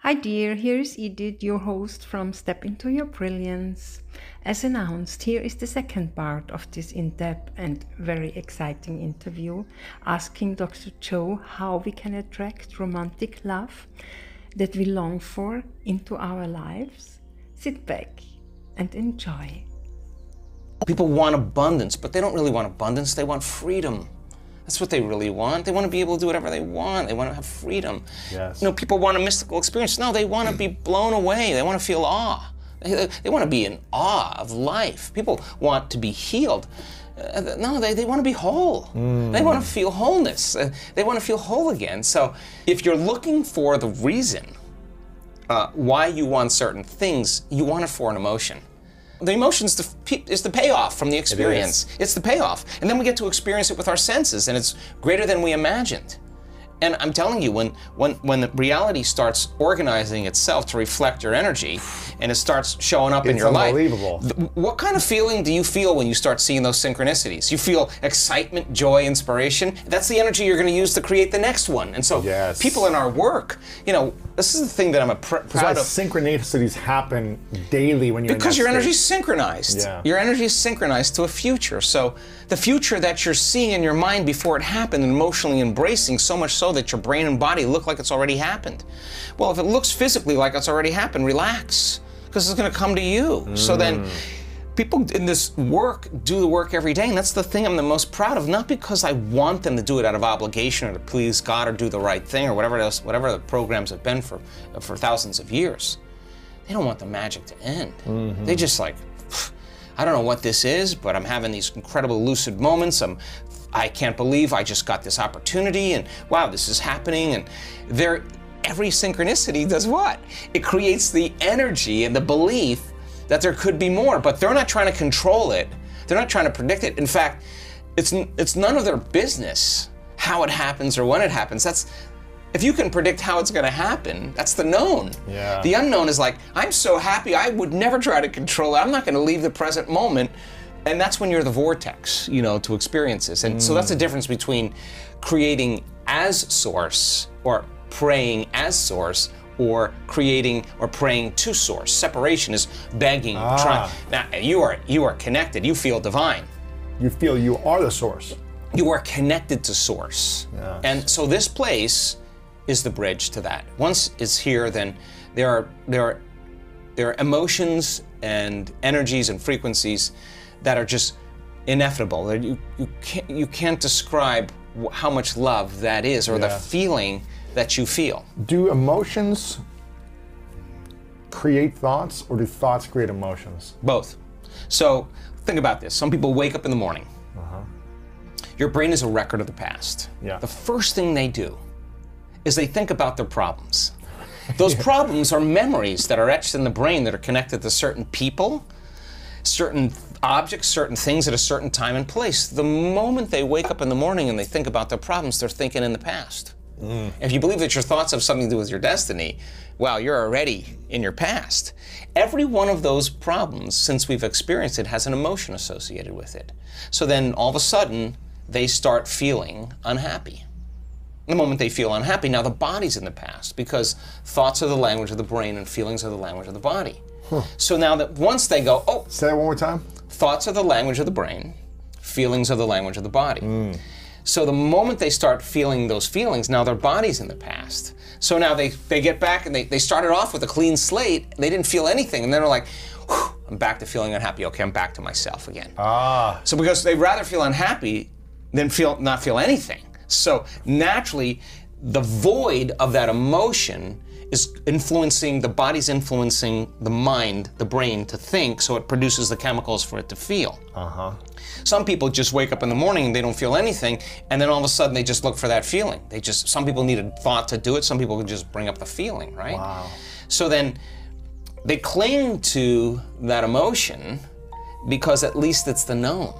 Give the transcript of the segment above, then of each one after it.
Hi, dear. Here is Edith, your host from Step Into Your Brilliance. As announced, here is the second part of this in depth and very exciting interview asking Dr. Joe how we can attract romantic love that we long for into our lives. Sit back and enjoy. People want abundance, but they don't really want abundance, they want freedom. That's what they really want. They want to be able to do whatever they want. They want to have freedom. Yes. You know, people want a mystical experience. No, they want to be blown away. They want to feel awe. They, they want to be in awe of life. People want to be healed. Uh, no, they, they want to be whole. They want to feel wholeness. Uh, they want to feel whole again. So if you're looking for the reason uh, why you want certain things, you want it for an emotion. The emotion is the, is the payoff from the experience. it's the payoff. And then we get to experience it with our senses, and it's greater than we imagined. And I'm telling you, when, when, when the reality starts organizing itself to reflect your energy and it starts showing up in It's your life, unbelievable. th- what kind of feeling do you feel when you start seeing those synchronicities? You feel excitement, joy, inspiration. That's the energy you're going to use to create the next one. And so, Yes. people in our work, you know, this is the thing that I'm a pr- proud of. synchronicities happen daily when you're Because your energy is synchronized. Yeah. Your energy is synchronized to a future. So the future that you're seeing in your mind before it happened and emotionally embracing so much so that your brain and body look like it's already happened. Well, if it looks physically like it's already happened, relax. Because it's going to come to you. So then Mm. People in this work do the work every day and that's the thing i'm the most proud of. Not because i want them to do it out of obligation or to please god or do the right thing or whatever else whatever the programs have been for for thousands of years. They don't want the magic to end. Mm-hmm. They just like i don't know what this is but i'm having these incredible lucid moments. I'm i can't believe i just got this opportunity and wow this is happening. And they're every synchronicity does what? It creates the energy and the belief that there could be more, but they're not trying to control it. They're not trying to predict it. In fact, it's it's none of their business how it happens or when it happens. That's if you can predict how it's going to happen, that's the known. Yeah. The unknown is like, I'm so happy, I would never try to control it. I'm not going to leave the present moment. And that's when you're the vortex, you know, to experience this. And so that's the mm. difference between creating as source or praying as source or creating or praying to source. Separation is begging, ah. trying. Now you are you are connected. You feel divine. You feel you are the source. You are connected to source. Yes. And so this place is the bridge to that. Once it's here, then there are there are there are emotions and energies and frequencies that are just ineffable. That you you can't you can't describe how much love that is or the feeling that you feel. Do emotions create thoughts or do thoughts create emotions? Both. So think about this. Some people wake up in the morning. Uh-huh. Your brain is a record of the past. Yeah. The first thing they do is they think about their problems. Those problems are memories that are etched in the brain that are connected to certain people, certain objects, certain things at a certain time and place. The moment they wake up in the morning and they think about their problems, they're thinking in the past. Mm. If you believe that your thoughts have something to do with your destiny, well, you're already in your past. Every one of those problems, since we've experienced it, has an emotion associated with it. So then all of a sudden, they start feeling unhappy. The moment they feel unhappy, now the body's in the past because thoughts are the language of the brain and feelings are the language of the body. So now that once they go, oh, Say that one more time. thoughts are the language of the brain, feelings are the language of the body. Mm. So the moment they start feeling those feelings, now their body's in the past. So now they, they get back and they, they started off with a clean slate. They didn't feel anything. And then they're like, I'm back to feeling unhappy. Okay, I'm back to myself again. Ah, So because they'd rather feel unhappy than feel not feel anything. So naturally, the void of that emotion is influencing the body's influencing the mind, the brain to think, so it produces the chemicals for it to feel. uh huh. Some people just wake up in the morning and they don't feel anything, and then all of a sudden they just look for that feeling. They just some people need a thought to do it, some people can just bring up the feeling, right? Wow. So then they cling to that emotion because at least it's the known.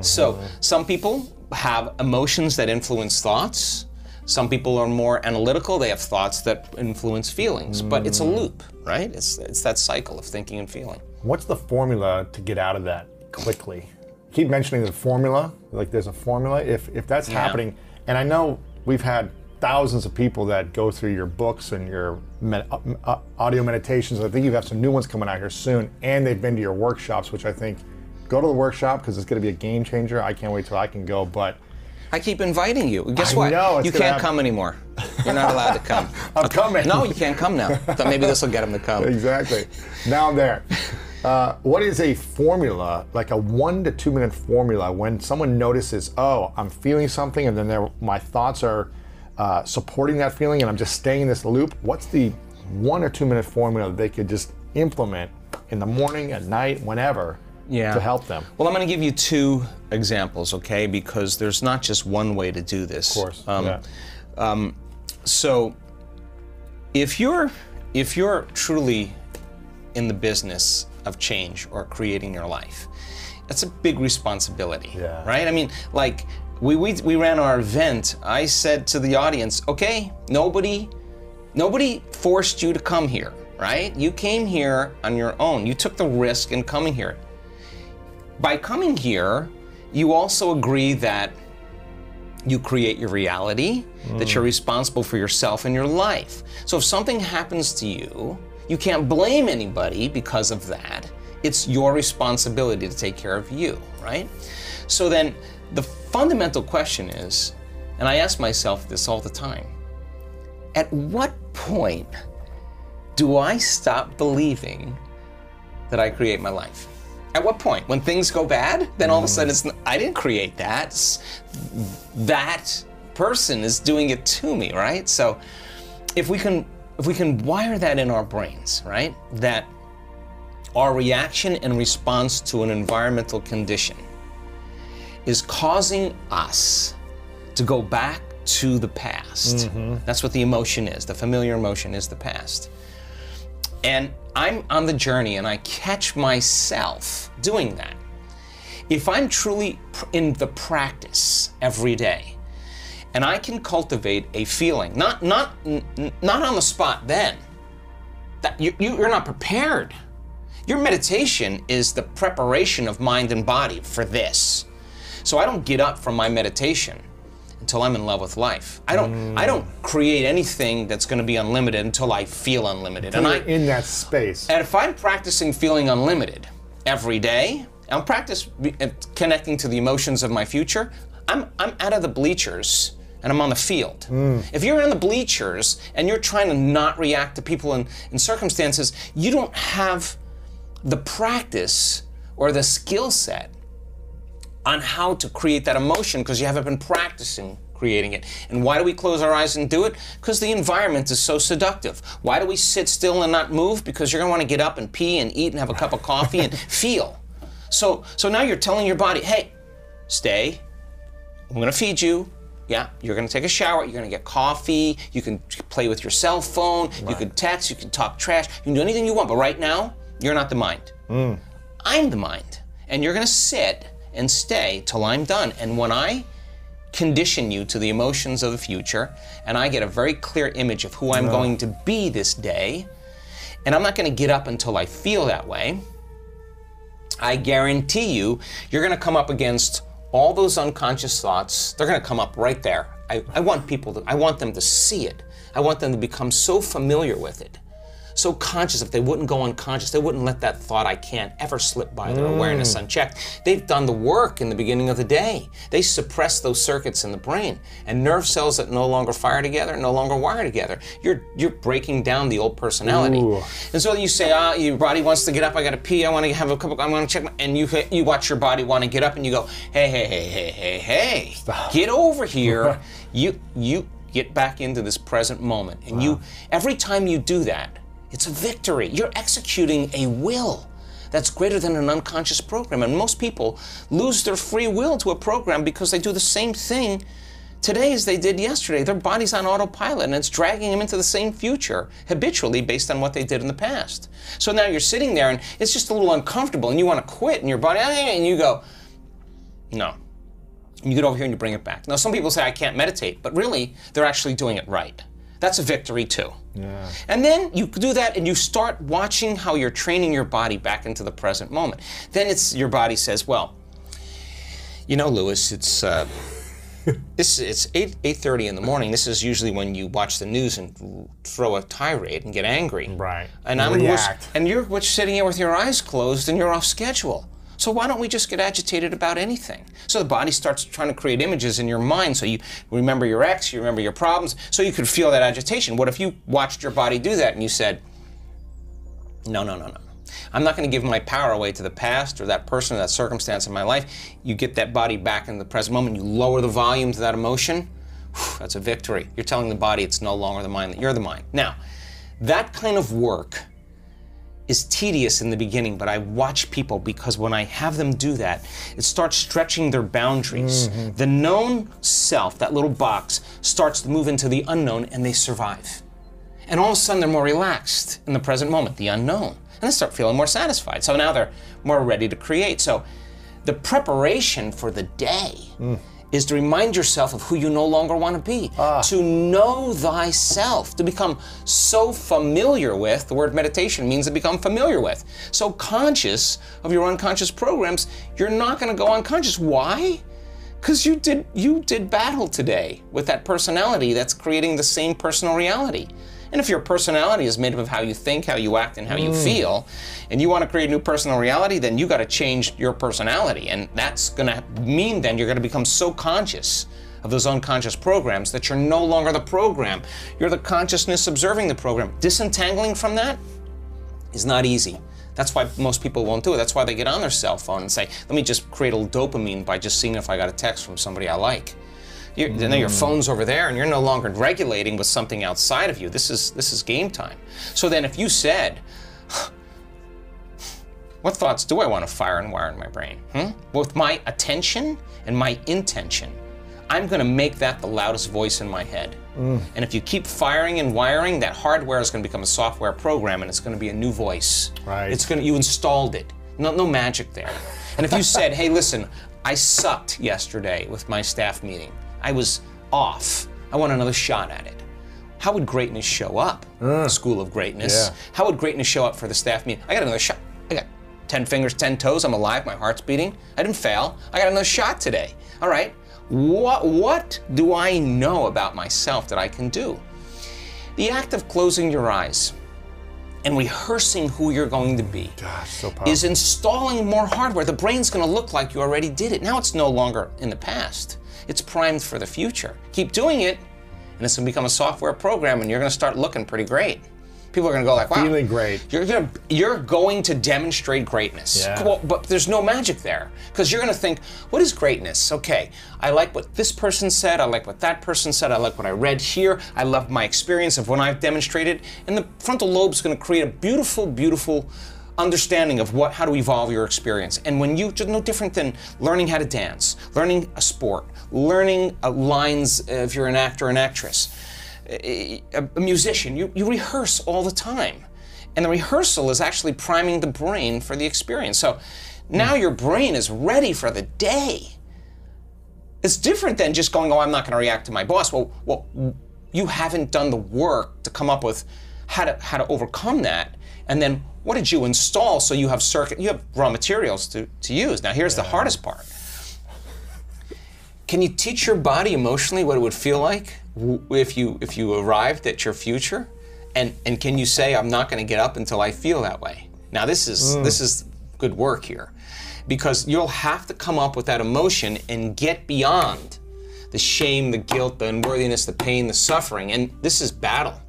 So mm-hmm. some people have emotions that influence thoughts. Some people are more analytical. They have thoughts that influence feelings. But it's a mm. loop, right? It's, it's that cycle of thinking and feeling. What's the formula to get out of that quickly? Keep mentioning the formula, like there's a formula. If if that's Yeah. happening, and I know we've had thousands of people that go through your books and your med- uh, uh, audio meditations. I think you have some new ones coming out here soon, and they've been to your workshops, which I think go to the workshop because it's going to be a game changer. I can't wait till I can go, but. I keep inviting you. Guess I what? know, you can't happen. come anymore. You're not allowed to come. I'm coming. No, you can't come now. Thought maybe this will get him to come. Exactly. now I'm there. Uh, what is a formula, like a one to two minute formula, when someone notices, oh, I'm feeling something, and then my thoughts are uh, supporting that feeling, and I'm just staying in this loop? What's the one or two minute formula that they could just implement in the morning, at night, whenever, Yeah. to help them? Well, I'm going to give you two examples, okay? Because there's not just one way to do this. Of course. Um, yeah. So, if you're if you're truly in the business of change or creating your life, that's a big responsibility, Yeah. right? I mean, like we, we we ran our event. I said to the audience, okay, nobody nobody forced you to come here, right? You came here on your own. You took the risk in coming here. By coming here, you also agree that you create your reality, that you're mm. responsible for yourself and your life. So if something happens to you, you can't blame anybody because of that. It's your responsibility to take care of you, right? So then the fundamental question is, and I ask myself this all the time at what point do I stop believing that I create my life? At what point? When things go bad, then all of a mm. sudden it's I didn't create that. That person is doing it to me, right? So if we can if we can wire that in our brains, right? That our reaction and response to an environmental condition is causing us to go back to the past. Mm-hmm. That's what the emotion is. The familiar emotion is the past. And I'm on the journey and I catch myself doing that. If I'm truly in the practice every day, and I can cultivate a feeling, not not not on the spot then. That you, you you're not prepared. Your meditation is the preparation of mind and body for this. So I don't get up from my meditation until I'm in love with life. I don't I don't create anything that's going to be unlimited until I feel unlimited. and I in that space. and if I'm practicing feeling unlimited every day, I'm practice uh, connecting to the emotions of my future. I'm I'm out of the bleachers and I'm on the field. Mm. If you're in the bleachers and you're trying to not react to people in, in circumstances, you don't have the practice or the skill set on how to create that emotion because you haven't been practicing creating it. And why do we close our eyes and do it? Because the environment is so seductive. Why do we sit still and not move? Because you're going to want to get up and pee and eat and have a cup of coffee and feel. So so now you're telling your body, "Hey, stay. I'm going to feed you. Yeah, you're going to take a shower. You're going to get coffee. You can play with your cell phone. You can text. You can talk trash. You can do anything you want. But right now, you're not the mind. Mm. I'm the mind. And you're going to sit and stay till I'm done. And when I condition you to the emotions of the future, and I get a very clear image of who I'm going to be this day, and I'm not going to get up until I feel that way, I guarantee you, you're going to come up against all those unconscious thoughts. They're going to come up right there. I, I want people to, I want them to see it. I want them to become so familiar with it, so conscious. If they wouldn't go unconscious, they wouldn't let that thought I can't ever slip by their awareness unchecked. They've done the work in the beginning of the day. They suppress those circuits in the brain, and nerve cells that no longer fire together no longer wire together. You're you're breaking down the old personality. Ooh. And so you say, ah, your body wants to get up. I got to pee. I want to have a couple. I'm going to check. My, and you you watch your body want to get up, and you go, hey, hey, hey, hey, hey, hey, get over here. you you get back into this present moment, and you every time you do that, it's a victory. You're executing a will. That's greater than an unconscious program. And most people lose their free will to a program because they do the same thing today as they did yesterday. Their body's on autopilot and it's dragging them into the same future habitually based on what they did in the past. So now you're sitting there and it's just a little uncomfortable and you want to quit and your body, ah, and you go, no. And you get over here and you bring it back. Now, some people say, I can't meditate, but really, they're actually doing it right. That's a victory too. Yeah. And then you do that and you start watching how you're training your body back into the present moment. Then it's your body says, well, you know, Lewis, it's uh, this it's 8 8:30 in the morning. This is usually when you watch the news and throw a tirade and get angry. Right. And I'm React. and you're sitting here with your eyes closed and you're off schedule. So why don't we just get agitated about anything? So the body starts trying to create images in your mind. So you remember your ex, you remember your problems, so you could feel that agitation. What if you watched your body do that and you said, no, no, no, no. I'm not going to give my power away to the past or that person or that circumstance in my life. You get that body back in the present moment. You lower the volume to that emotion. Whew, that's a victory. You're telling the body it's no longer the mind, that you're the mind. Now, that kind of work is tedious in the beginning, but I watch people because when I have them do that, it starts stretching their boundaries. Mm-hmm. The known self, that little box, starts to move into the unknown and they survive. And all of a sudden, they're more relaxed in the present moment, the unknown. And they start feeling more satisfied. So now they're more ready to create. So the preparation for the day mm. Is to remind yourself of who you no longer want to be, ah. to know thyself, to become so familiar with. The word meditation means to become familiar with. So conscious of your unconscious programs, you're not going to go unconscious. Why? Because you did you did battle today with that personality that's creating the same personal reality. And if your personality is made up of how you think, how you act, and how you mm. feel, and you want to create a new personal reality, then you got to change your personality. And that's going to mean then you're going to become so conscious of those unconscious programs that you're no longer the program. You're the consciousness observing the program. Disentangling from that is not easy. That's why most people won't do it. That's why they get on their cell phone and say, let me just create a little dopamine by just seeing if I got a text from somebody I like. You're, Then your phone's over there, and you're no longer regulating with something outside of you. This is this is game time. So then, if you said, "What thoughts do I want to fire and wire in my brain?" Hmm? With my attention and my intention, I'm going to make that the loudest voice in my head. And if you keep firing and wiring, that hardware is going to become a software program, and it's going to be a new voice. Right. It's going to you installed it. No, no magic there. And if you said, "Hey, listen, I sucked yesterday with my staff meeting. I was off. I want another shot at it." How would greatness show up? Ah. School of Greatness. Yeah. How would greatness show up for the staff meeting? I got another shot. I got 10 fingers, 10 toes. I'm alive. My heart's beating. I didn't fail. I got another shot today. All right. What, what do I know about myself that I can do? The act of closing your eyes and rehearsing who you're going to be Gosh, so is installing more hardware. The brain's going to look like you already did it. Now it's no longer in the past. It's primed for the future. Keep doing it, and it's going to become a software program, and you're going to start looking pretty great. People are going to go like, "Wow, Feeling great. You're going to you're going to demonstrate greatness." Yeah. Well, but there's no magic there because you're going to think, "What is greatness?" Okay, I like what this person said. I like what that person said. I like what I read here. I love my experience of when I've demonstrated, and the frontal lobe is going to create a beautiful, beautiful understanding of what how to evolve your experience. And when you just no different than learning how to dance, learning a sport, learning uh, lines if you're an actor or an actress, a, a musician, you, you rehearse all the time. And the rehearsal is actually priming the brain for the experience. So now your brain is ready for the day. It's different than just going, oh, I'm not going to react to my boss. Well, well, you haven't done the work to come up with how to how to overcome that. And then what did you install so you have circuit you have raw materials to, to use. Now here's the hardest part. Can you teach your body emotionally what it would feel like if you if you arrived at your future? And and can you say I'm not going to get up until I feel that way? Now this is mm. this is good work here. Because you'll have to come up with that emotion and get beyond the shame, the guilt, the unworthiness, the pain, the suffering. And this is battle.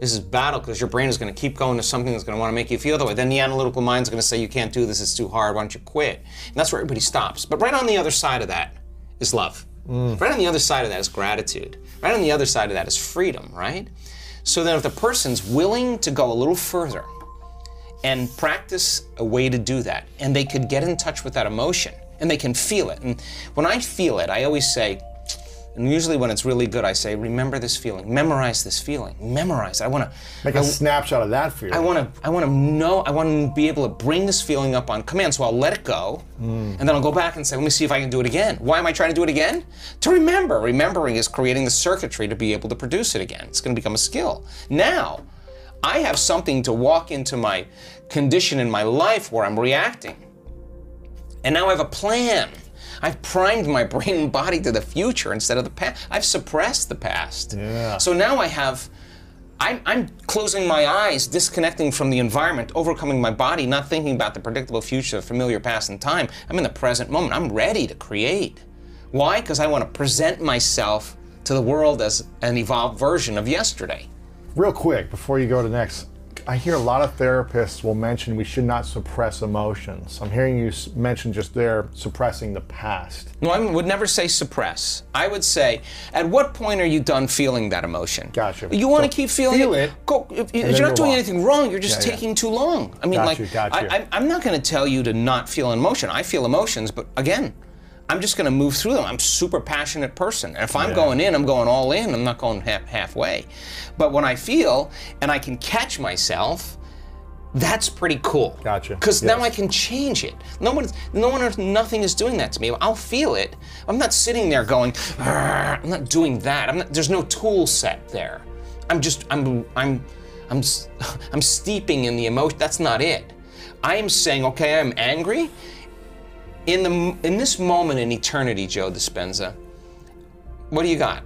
This is battle because your brain is going to keep going to something that's going to want to make you feel that way. Then the analytical mind is going to say, You can't do this, it's too hard, why don't you quit? And that's where everybody stops. But right on the other side of that is love. Mm. Right on the other side of that is gratitude. Right on the other side of that is freedom, right? So then if the person's willing to go a little further and practice a way to do that, and they could get in touch with that emotion and they can feel it. And when I feel it, I always say, and usually when it's really good, I say, remember this feeling, memorize this feeling, memorize. it. I want to Make a snapshot of that feeling. I want to I want to know I want to be able to bring this feeling up on command so I'll let it go mm. and then I'll go back and say let me see if I can do it again. Why am I trying to do it again? To remember. Remembering is creating the circuitry to be able to produce it again. It's going to become a skill. Now, I have something to walk into my condition in my life where I'm reacting. And now I have a plan. I've primed my brain and body to the future instead of the past. I've suppressed the past. Yeah. So now I have. I'm, I'm closing my eyes, disconnecting from the environment, overcoming my body, not thinking about the predictable future, familiar past and time. I'm in the present moment. I'm ready to create. Why? Because I want to present myself to the world as an evolved version of yesterday. Real quick, before you go to next, I hear a lot of therapists will mention we should not suppress emotions. I'm hearing you mention just there suppressing the past. No, I would never say suppress. I would say, at what point are you done feeling that emotion? Gotcha. You want to So keep feeling feel it. it, Go. If, if you're not doing on. anything wrong. You're just Yeah, yeah. taking too long. I mean, Got like, you, you. I, I, I'm not going to tell you to not feel an emotion. I feel emotions, but again, I'm just going to move through them. I'm a super passionate person. And if I'm Yeah. going in, I'm going all in. I'm not going half, halfway. But when I feel and I can catch myself, that's pretty cool. Gotcha. Because now I can change it. No one, no one, nothing is doing that to me. I'll feel it. I'm not sitting there going. "Argh." I'm not doing that. I'm not, there's no tool set there. I'm just. I'm. I'm. I'm. I'm steeping in the emotion. That's not it. I am saying, okay, I'm angry. In the in this moment in eternity, Joe Dispenza, what do you got?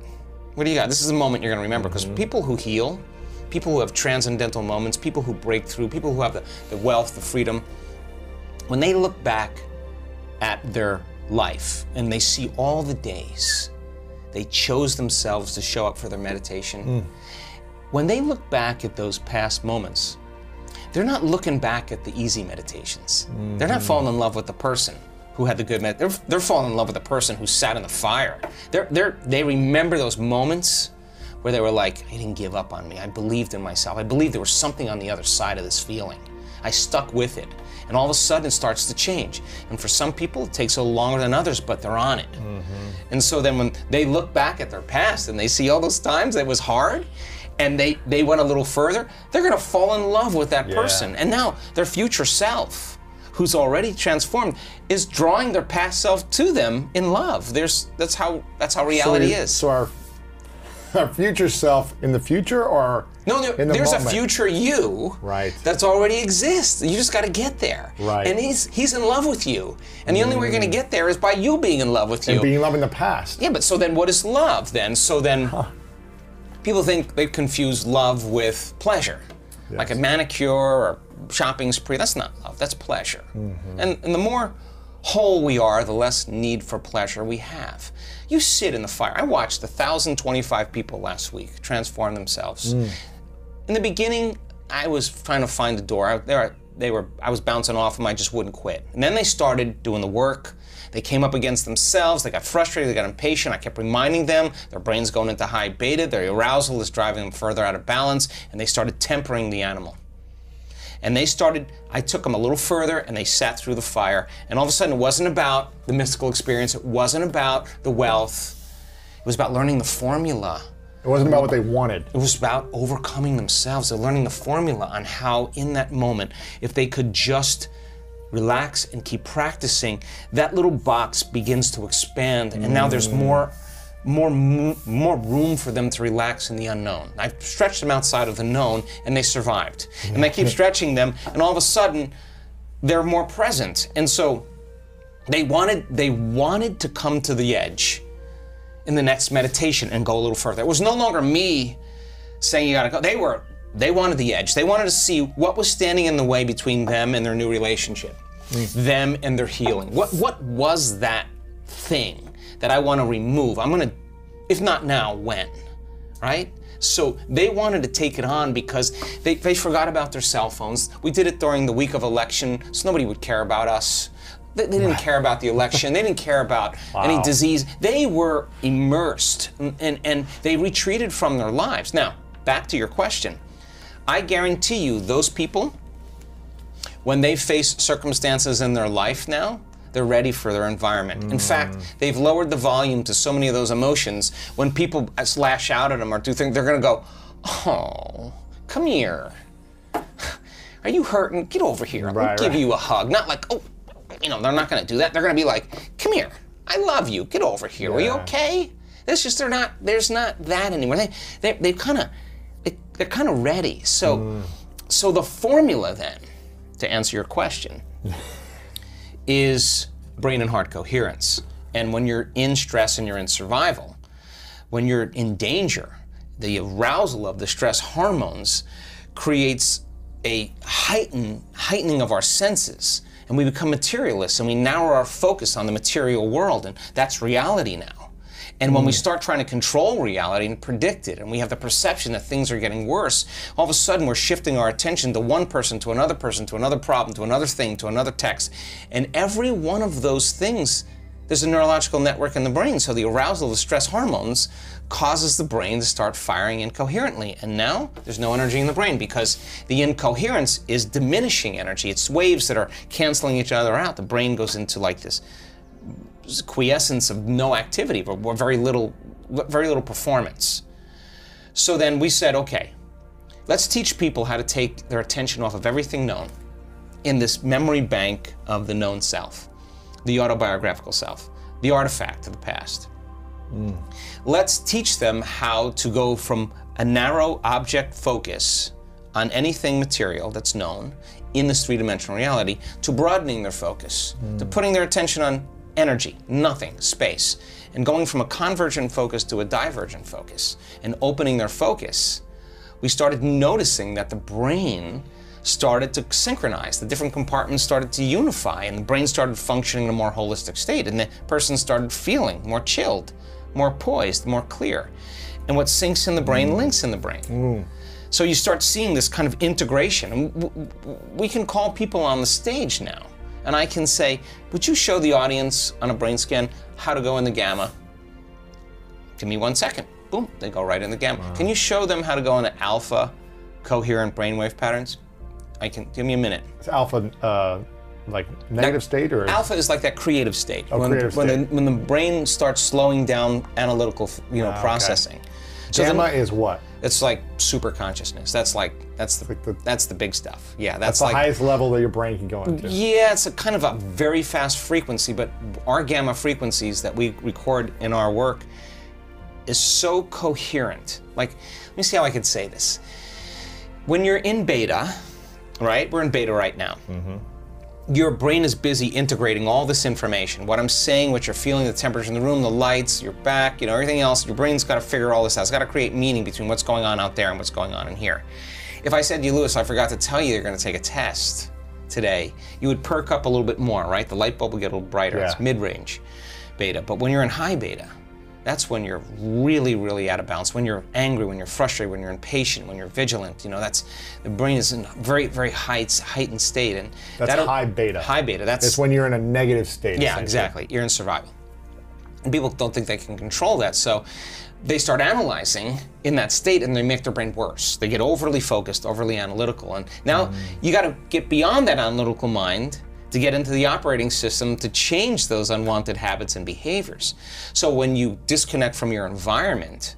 What do you got? This is a moment you're going to remember because mm-hmm. people who heal, people who have transcendental moments, people who break through, people who have the, the wealth, the freedom, when they look back at their life and they see all the days they chose themselves to show up for their meditation, mm. when they look back at those past moments, they're not looking back at the easy meditations. They're not mm-hmm. falling in love with the person who had the good med. They're, they're falling in love with the person who sat in the fire. They're, they're, they remember those moments where they were like, I didn't give up on me. I believed in myself. I believed there was something on the other side of this feeling. I stuck with it. And all of a sudden it starts to change. And for some people, it takes a little longer than others, but they're on it. Mm-hmm. And so then when they look back at their past and they see all those times it was hard, and they, they went a little further, they're gonna fall in love with that Yeah. person. And now their future self, who's already transformed, is drawing their past self to them in love. There's that's how that's how reality so, is. So our, our future self in the future or No, in the there's moment? a future you Right. that's already exists. You just got to get there. Right. And he's he's in love with you. And the only way you're going to mm. get there is by you being in love with you. and being love in the past. yeah, but so then what is love then? So then people think they confuse love with pleasure. Like a manicure or shopping spree, that's not love, that's pleasure. Mm-hmm. And, and the more whole we are, the less need for pleasure we have. You sit in the fire. I watched 1,025 people last week transform themselves. Mm. In the beginning, I was trying to find the door. I, there, they were, I was bouncing off them. I just wouldn't quit. And then they started doing the work. They came up against themselves. They got frustrated. They got impatient. I kept reminding them their brain's going into high beta. Their arousal is driving them further out of balance. And they started tempering the animal. And they started, I took them a little further and they sat through the fire. And all of a sudden, it wasn't about the mystical experience, it wasn't about the wealth, it was about learning the formula. It wasn't about what they wanted. It was about overcoming themselves. They're learning the formula on how, in that moment, if they could just relax and keep practicing, that little box begins to expand, and now there's mm. more, more, more room for them to relax in the unknown. I've stretched them outside of the known, and they survived. And I keep stretching them, and all of a sudden, they're more present. And so, they wanted, they wanted to come to the edge in the next meditation and go a little further. It was no longer me saying you gotta go. They were they wanted the edge. They wanted to see what was standing in the way between them and their new relationship. Mm. Them and their healing. What what was that thing that I want to remove? I'm gonna if not now, when? Right? So they wanted to take it on because they, they forgot about their cell phones. We did it during the week of election, so nobody would care about us. They, they didn't care about the election. They didn't care about any disease. They were immersed and, and, and they retreated from their lives. Now, back to your question. I guarantee you, those people, when they face circumstances in their life now, they're ready for their environment. In fact, they've lowered the volume to so many of those emotions. When people slash out at them or do things, they're going to go, "Oh, come here. Are you hurting? Get over here. I'll Right, give right. you a hug." Not like, "Oh, you know." They're not going to do that. They're going to be like, "Come here. I love you. Get over here. Are you okay?" It's just they're not. There's not that anymore. They they they kind of they, they're kind of ready. So Mm. so the formula then, to answer your question, is brain and heart coherence. And when you're in stress and you're in survival, when you're in danger, the arousal of the stress hormones creates a heighten, heightening of our senses. And we become materialists and we narrow our focus on the material world, and that's reality now. And when we mm. start trying to control reality and predict it, and we have the perception that things are getting worse, all of a sudden we're shifting our attention to one person, to another person, to another problem, to another thing, to another text. And every one of those things, there's a neurological network in the brain. So the arousal of the stress hormones causes the brain to start firing incoherently. And now there's no energy in the brain because the incoherence is diminishing energy. It's waves that are canceling each other out. The brain goes into like this quiescence of no activity, but very little, very little performance. So then we said, okay, let's teach people how to take their attention off of everything known in this memory bank of the known self, the autobiographical self, the artifact of the past. Hmm. Let's teach them how to go from a narrow object focus on anything material that's known in this three dimensional reality to broadening their focus, to hmm. putting their attention on energy, nothing, space, and going from a convergent focus to a divergent focus and opening their focus. We started noticing that the brain started to synchronize. The different compartments started to unify, and the brain started functioning in a more holistic state, and the person started feeling more chilled, more poised, more clear. And what syncs in the brain mm. links in the brain. Mm. So you start seeing this kind of integration. And w- w- we can call people on the stage now, and I can say, Would you show the audience on a brain scan how to go in the gamma? Give me one second. Boom, they go right in the gamma. Can you show them how to go into alpha coherent brainwave patterns? I can, give me a minute. It's alpha uh, like negative state or Alpha is like that creative state. Oh, when, creative when, state. The, when the brain starts slowing down analytical, you know, Ah, okay. processing. So then- gamma is what? It's like super consciousness. That's like that's the, like the- that's the big stuff. Yeah, That's that's, the like highest level that your brain can go into. yeah, it's a kind of a very fast frequency, but our gamma frequencies that we record in our work is so coherent. Like, let me see how I could say this. When you're in beta, right? We're in beta right now. Mm-hmm. Your brain is busy integrating all this information. What I'm saying, what you're feeling, the temperature in the room, the lights, your back, you know, everything else. Your brain's got to figure all this out. It's got to create meaning between what's going on out there and what's going on in here. If I said to you, Lewis, I forgot to tell you you're going to take a test today, you would perk up a little bit more, right? The light bulb would get a little brighter. Yeah. It's mid-range beta. But when you're in high beta, that's when you're really, really out of balance. When you're angry, when you're frustrated, when you're impatient, when you're vigilant. You know, that's the brain is in a very, very height, heightened state, and That's high beta. High beta. That's It's when you're in a negative state. yeah, exactly. You're in survival. And people don't think they can control that, so they start analyzing in that state and they make their brain worse. They get overly focused, overly analytical. And now Mm. you got to get beyond that analytical mind to get into the operating system to change those unwanted habits and behaviors. So when you disconnect from your environment,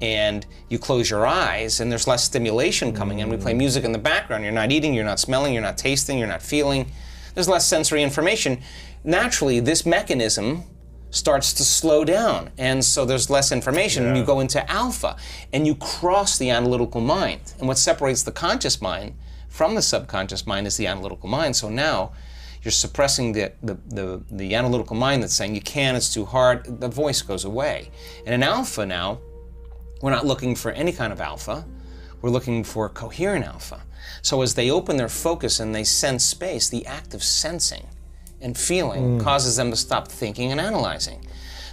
and you close your eyes and there's less stimulation coming in. We play music in the background. You're not eating, you're not smelling, you're not tasting, you're not feeling. There's less sensory information. Naturally, this mechanism starts to slow down. And so there's less information and you go into alpha and you cross the analytical mind. And what separates the conscious mind from the subconscious mind is the analytical mind. So now you're suppressing the, the, the, the analytical mind that's saying you can't, it's too hard. The voice goes away. And in alpha now, we're not looking for any kind of alpha. We're looking for coherent alpha. So as they open their focus and they sense space, the act of sensing and feeling mm. causes them to stop thinking and analyzing.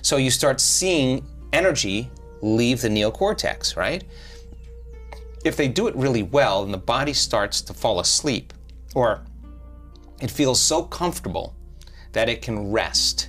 So you start seeing energy leave the neocortex, right? If they do it really well and the body starts to fall asleep, or it feels so comfortable that it can rest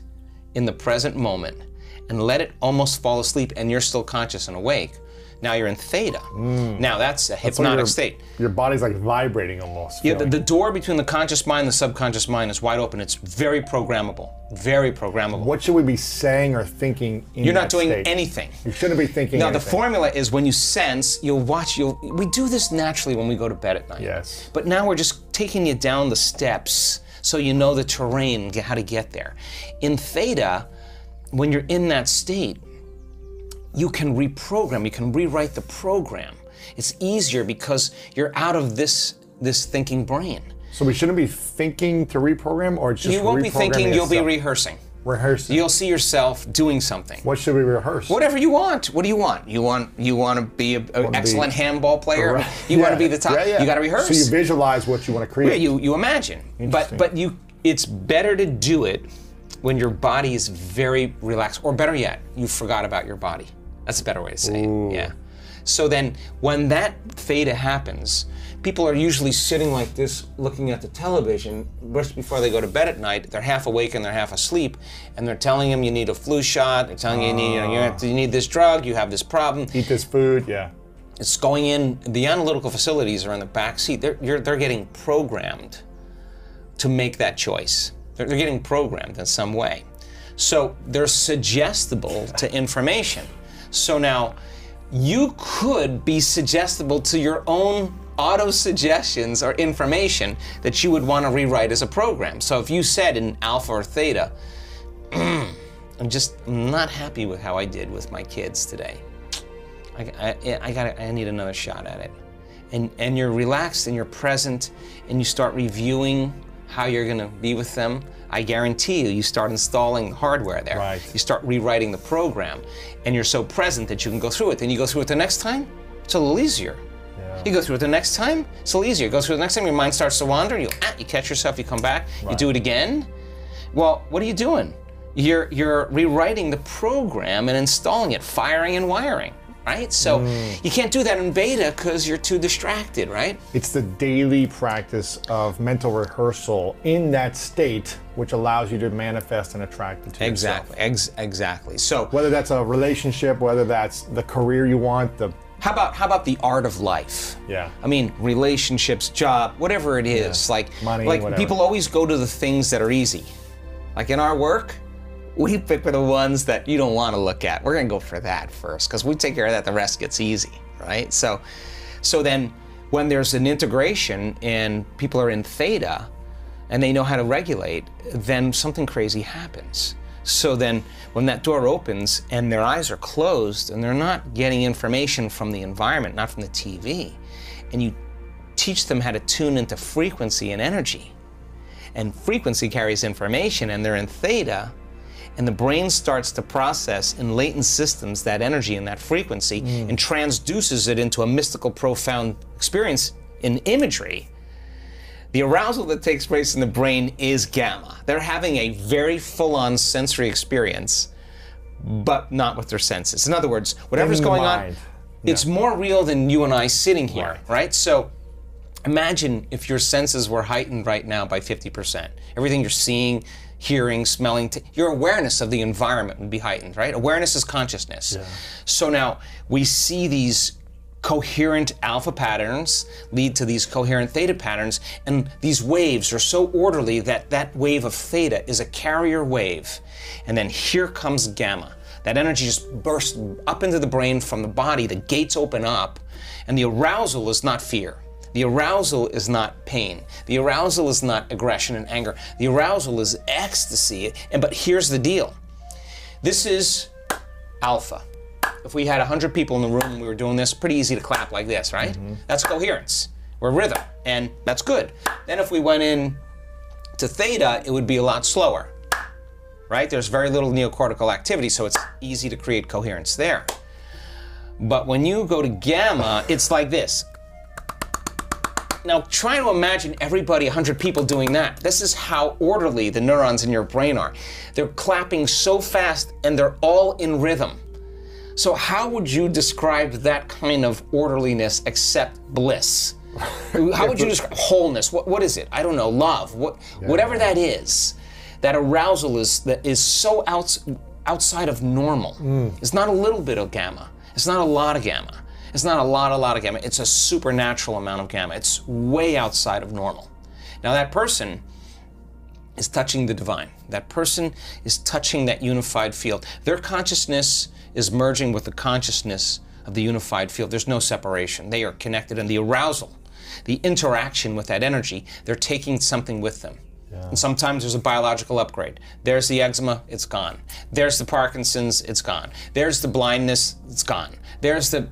in the present moment and let it almost fall asleep and you're still conscious and awake. Now you're in theta. Mm. Now that's a hypnotic your- state. Your body's like vibrating almost. Yeah, the, the door between the conscious mind and the subconscious mind is wide open. It's very programmable. Very programmable. what should we be saying or thinking in You're not doing state? anything. You shouldn't be thinking Now the formula is when you sense, you'll watch. You'll. We do this naturally when we go to bed at night. Yes. But now we're just taking you down the steps so you know the terrain, how to get there. In theta, when you're in that state, you can reprogram. You can rewrite the program. It's easier because you're out of this this thinking brain. So we shouldn't be thinking to reprogram or just you won't be thinking. You'll be rehearsing. Rehearsing. You'll see yourself doing something. what should we rehearse? Whatever you want. What do you want? You want you want to be an be- excellent handball player. Right. You want to be the top. Yeah, yeah. You got to rehearse. So you visualize what you want to create. Yeah, you you imagine. But but you it's better to do it when your body is very relaxed, or better yet, you forgot about your body. That's a better way to say it. Yeah. So then when that theta happens, people are usually sitting like this looking at the television just before they go to bed at night. They're half awake and they're half asleep, and they're telling them you need a flu shot. They're telling you you need, you, know, you have to- you need this drug, you have this problem. Eat this food. Yeah. It's going in. The analytical facilities are in the back seat. They're you're, they're getting programmed to make that choice. They're, they're getting programmed in some way. So they're suggestible to information. So now you could be suggestible to your own auto suggestions or information that you would want to rewrite as a program. So if you said in alpha or theta, I'm just not happy with how I did with my kids today. I, I, I got I need another shot at it. And and you're relaxed and you're present and you start reviewing how you're going to be with them. I guarantee you, you start installing hardware there. Right. You start rewriting the program, and you're so present that you can go through it. Then you go through it the next time. It's a little easier. You go through it the next time. It's a little easier. You go through it the next time. Your mind starts to wander. You ah, you catch yourself. You come back. You do it again. Well, what are you doing? You're you're rewriting the program and installing it, firing and wiring, right? So Mm. you can't do that in beta because you're too distracted, right? It's the daily practice of mental rehearsal in that state, which allows you to manifest and attract it to yourself. Exactly. Ex- exactly. So Whether that's a relationship, whether that's the career you want, the how about how about the art of life? Yeah. I mean, relationships, job, whatever it is. Like Money, like whatever. people always go to the things that are easy. Like in our work, we pick the ones that you don't want to look at. We're gonna go for that first because we take care of that. The rest gets easy, right? So, so then when there's an integration and people are in theta, and they know how to regulate, then something crazy happens. So then when that door opens and their eyes are closed and they're not getting information from the environment, not from the TV, and you teach them how to tune into frequency and energy. And frequency carries information and they're in theta, and the brain starts to process in latent systems that energy and that frequency mm. and transduces it into a mystical, profound experience in imagery the arousal that takes place in the brain is gamma. They're having a very full on sensory experience, but not with their senses. In other words, whatever's In going on, mind. it's more real than you and I sitting here, Right. right? So imagine if your senses were heightened right now by 50%. Everything you're seeing, hearing, smelling, your awareness of the environment would be heightened, right? Awareness is consciousness. So now we see these coherent alpha patterns lead to these coherent theta patterns and these waves are so orderly that that wave of theta is a carrier wave and then here comes gamma that energy just bursts up into the brain from the body the gates open up and the arousal is not fear the arousal is not pain the arousal is not aggression and anger the arousal is ecstasy and but here's the deal this is alpha. If we had 100 people in the room and we were doing this, pretty easy to clap like this, right? Mm-hmm. That's coherence. We're rhythm, and that's good. Then if we went in to theta, it would be a lot slower, right? There's very little neocortical activity, so it's easy to create coherence there. But when you go to gamma, it's like this. Now try to imagine everybody, 100 people doing that. This is how orderly the neurons in your brain are. They're clapping so fast and they're all in rhythm. So how would you describe that kind of orderliness except bliss? How would you describe wholeness? What, what is it? I don't know. Love. What, whatever that is, that arousal is that is so outs, outside of normal. Mm. It's not a little bit of gamma. It's not a lot of gamma. It's not a lot, a lot of gamma. It's a supernatural amount of gamma. It's way outside of normal. Now that person is touching the divine. That person is touching that unified field. Their consciousness is merging with the consciousness of the unified field. There's no separation. They are connected, and the arousal, the interaction with that energy, they're taking something with them. And sometimes there's a biological upgrade. There's the eczema, it's gone. There's the Parkinson's, it's gone. There's the blindness, it's gone. There's the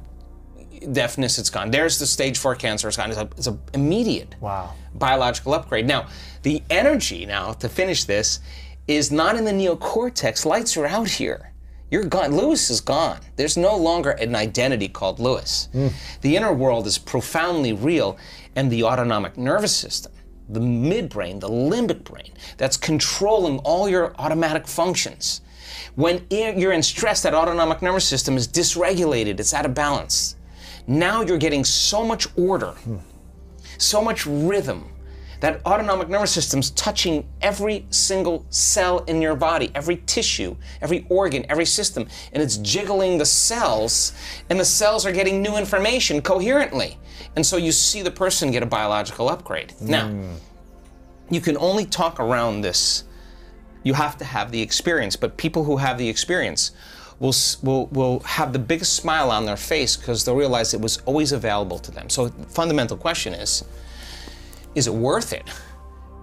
deafness, it's gone. There's the stage four cancer, it's gone. It's a, it's a immediate Wow. biological upgrade. Now, the energy now to finish this is not in the neocortex. Lights are out here. You're gone. Lewis is gone. There's no longer an identity called Lewis. Hmm. The inner world is profoundly real, and the autonomic nervous system, the midbrain, the limbic brain, that's controlling all your automatic functions. When you're in stress, that autonomic nervous system is dysregulated, it's out of balance. Now you're getting so much order, so much rhythm. That autonomic nervous system's touching every single cell in your body, every tissue, every organ, every system, and it's jiggling the cells, and the cells are getting new information coherently. And so you see the person get a biological upgrade. Now, you can only talk around this. You have to have the experience, but people who have the experience will, will, will have the biggest smile on their face because they'll realize it was always available to them. So, the fundamental question is is it worth it?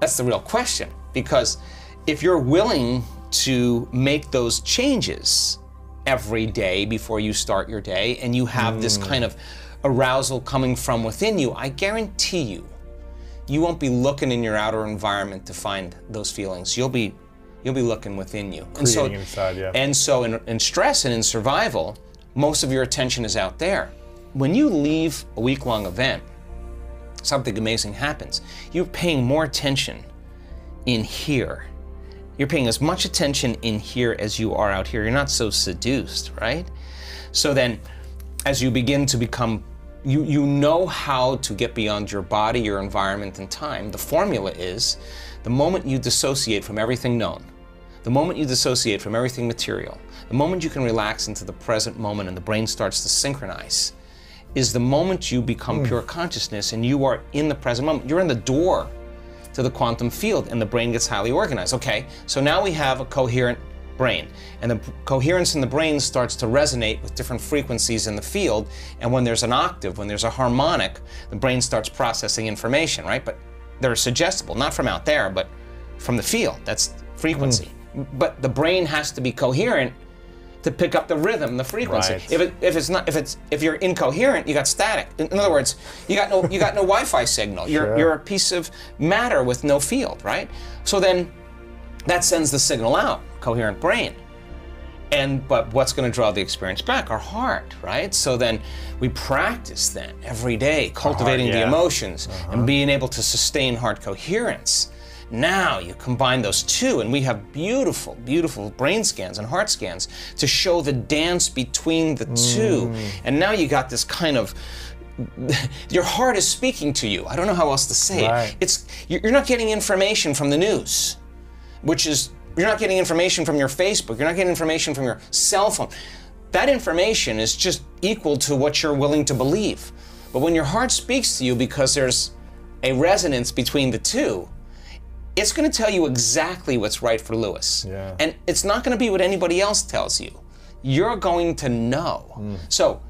That's the real question. Because if you're willing to make those changes every day before you start your day and you have this hmm. kind of arousal coming from within you, I guarantee you, you won't be looking in your outer environment to find those feelings. You'll be you'll be looking within you. and so inside, yeah. and so in, in stress and in survival, most of your attention is out there. When you leave a week-long event, something amazing happens. You're paying more attention in here. You're paying as much attention in here as you are out here. You're not so seduced, right? So then, as you begin to become, you, you know how to get beyond your body, your environment, and time. The formula is the moment you dissociate from everything known, the moment you dissociate from everything material, the moment you can relax into the present moment and the brain starts to synchronize, is the moment you become hmm. pure consciousness and you are in the present moment. You're in the door to the quantum field and the brain gets highly organized. Okay, so now we have a coherent brain and the coherence in the brain starts to resonate with different frequencies in the field and when there's an octave, when there's a harmonic, the brain starts processing information, right? But they're suggestible, not from out there, but from the field. That's frequency. Hmm. But the brain has to be coherent to pick up the rhythm, the frequency. Right. If it, if it's not if it's if you're incoherent, you got static. In, in other words, you got no you got no Wi-Fi signal. You're Sure. you're a piece of matter with no field, right? So then that sends the signal out, coherent brain. And but what's going to draw the experience back? Our heart, right? So then we practice then every day cultivating the yeah. emotions and uh-huh. being able to sustain heart coherence. Now you combine those two, and we have beautiful, beautiful brain scans and heart scans to show the dance between the two. Mm. And now you got this kind of your heart is speaking to you. I don't know how else to say Right. it. It's you're you're not getting information from the news which is you're not getting information from your Facebook, you're not getting information from your cell phone. That information is just equal to what you're willing to believe. But when your heart speaks to you because there's a resonance between the two, it's going to tell you exactly what's right for Lewis. Yeah. And it's not going to be what anybody else tells you. You're going to know. Hmm. So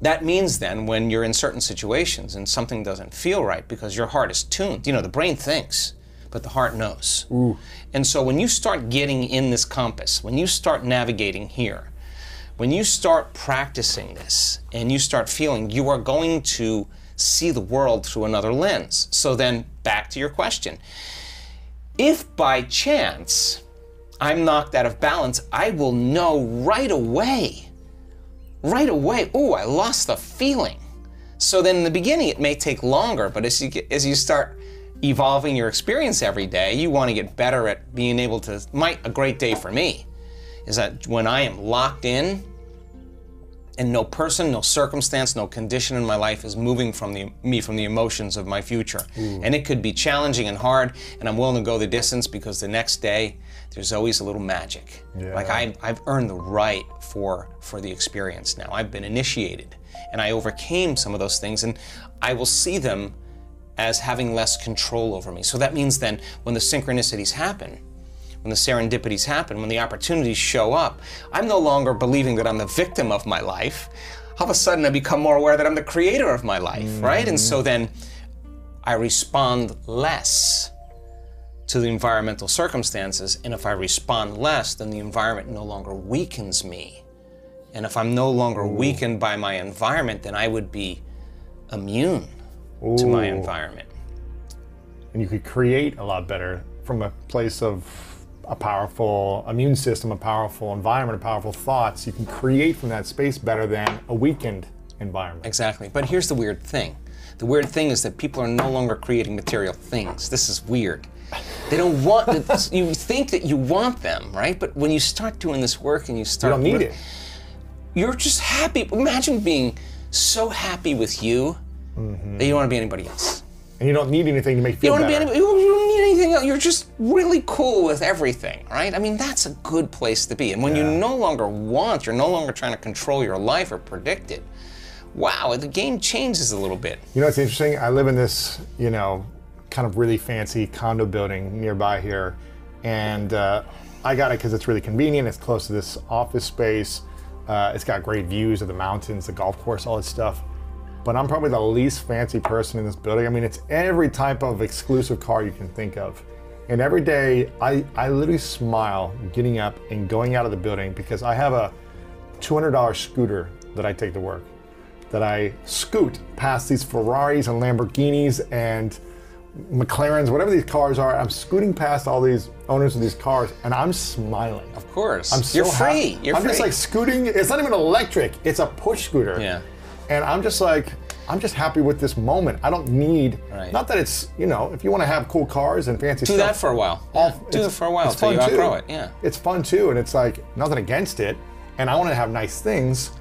that means then when you're in certain situations and something doesn't feel right because your heart is tuned, you know, the brain thinks, but the heart knows. And so when you start getting in this compass, when you start navigating here, when you start practicing this and you start feeling, you are going to see the world through another lens. So then back to your question. If by chance I'm knocked out of balance, I will know right away right away, oh, I lost the feeling. So then in the beginning, it may take longer, but as you get, as you start evolving your experience every day, you want to get better at being able to. My a great day for me is that when I am locked in, and no person, no circumstance, no condition in my life is moving from the me from the emotions of my future. And it could be challenging and hard, and I'm willing to go the distance because the next day there's always a little magic. Like I, I've earned the right for for the experience now. I've been initiated, and I overcame some of those things, and I will see them as having less control over me. So that means then when the synchronicities happen, when the serendipities happen, when the opportunities show up, I'm no longer believing that I'm the victim of my life. All of a sudden, I become more aware that I'm the creator of my life, mm-hmm. right? And so then I respond less to the environmental circumstances. And if I respond less, then the environment no longer weakens me. And if I'm no longer weakened by my environment, then I would be immune to my environment. and you could create a lot better from a place of a powerful immune system, a powerful environment, a powerful thoughts, you can create from that space better than a weakened environment. Exactly. But here's the weird thing. The weird thing is that people are no longer creating material things. This is weird. They don't want. you think that you want them, right? But when you start doing this work and you start You don't need it. You're just happy. Imagine being so happy with you mm-hmm. that you don't want to be anybody else. And you don't need anything to make you You feel don't, want to be better. anybody, you anything else. You're just really cool with everything, right? I mean, that's a good place to be. And when you no longer want, you're no longer trying to control your life or predict it. Wow, the game changes a little bit. You know what's interesting? I live in this, you know, kind of really fancy condo building nearby here, and uh, I got it because it's really convenient. It's close to this office space. Uh, it's got great views of the mountains, the golf course, all that stuff. But I'm probably the least fancy person in this building. I mean, it's every type of exclusive car you can think of. And every day, I, I literally smile getting up and going out of the building because I have a $200 scooter that I take to work that I scoot past these Ferraris and Lamborghinis and McLarens, whatever these cars are. I'm scooting past all these owners of these cars, and I'm smiling. Of course. I'm so you're happy. free. You're I'm free. just like scooting. It's not even electric. It's a push scooter. Yeah. And I'm just like, I'm just happy with this moment. I don't need. Right. Not that it's you know, if you want to have cool cars and fancy do stuff. Do that for a while. all- Yeah, do it for a while until you fun, too. outgrow it. Yeah. It's fun too, and it's like nothing against it, and I want to have nice things,